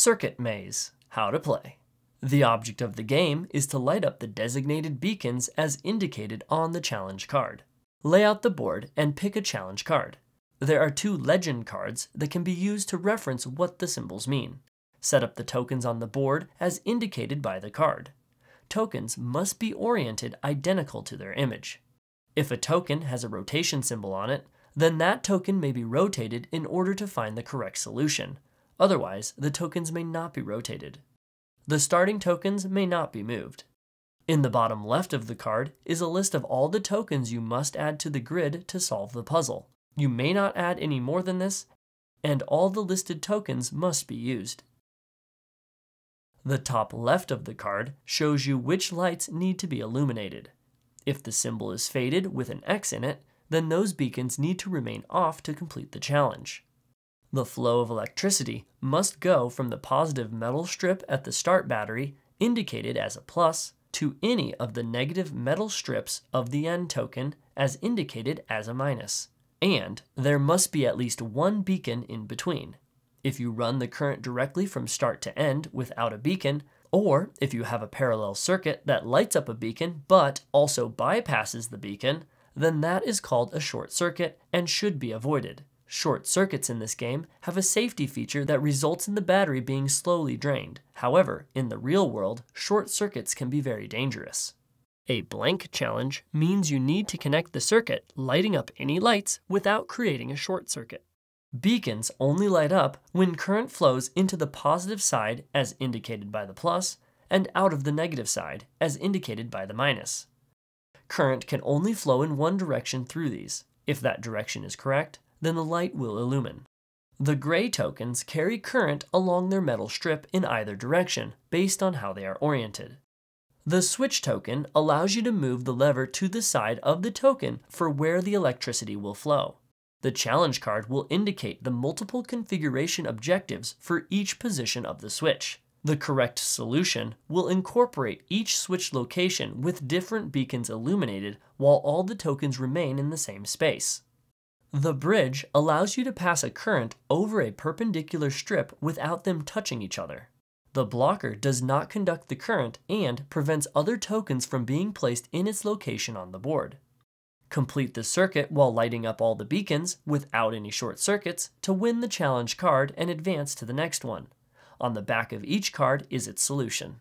Circuit Maze How to Play. The object of the game is to light up the designated beacons as indicated on the challenge card. Lay out the board and pick a challenge card. There are two legend cards that can be used to reference what the symbols mean. Set up the tokens on the board as indicated by the card. Tokens must be oriented identical to their image. If a token has a rotation symbol on it, then that token may be rotated in order to find the correct solution, Otherwise, the tokens may not be rotated. The starting tokens may not be moved. In the bottom left of the card is a list of all the tokens you must add to the grid to solve the puzzle. You may not add any more than this, and all the listed tokens must be used. The top left of the card shows you which lights need to be illuminated. If the symbol is faded with an X in it, then those beacons need to remain off to complete the challenge. The flow of electricity must go from the positive metal strip at the start battery, indicated as a plus, to any of the negative metal strips of the end token, as indicated as a minus. And there must be at least one beacon in between. If you run the current directly from start to end without a beacon, or if you have a parallel circuit that lights up a beacon but also bypasses the beacon, then that is called a short circuit and should be avoided. Short circuits in this game have a safety feature that results in the battery being slowly drained. However, in the real world, short circuits can be very dangerous. A blank challenge means you need to connect the circuit, lighting up any lights without creating a short circuit. Beacons only light up when current flows into the positive side as indicated by the plus, and out of the negative side as indicated by the minus. Current can only flow in one direction through these. If that direction is correct, then the light will illumine. The gray tokens carry current along their metal strip in either direction, based on how they are oriented. The switch token allows you to move the lever to the side of the token for where the electricity will flow. The challenge card will indicate the multiple configuration objectives for each position of the switch. The correct solution will incorporate each switch location with different beacons illuminated while all the tokens remain in the same space. The bridge allows you to pass a current over a perpendicular strip without them touching each other. The blocker does not conduct the current and prevents other tokens from being placed in its location on the board. Complete the circuit while lighting up all the beacons without any short circuits to win the challenge card and advance to the next one. On the back of each card is its solution.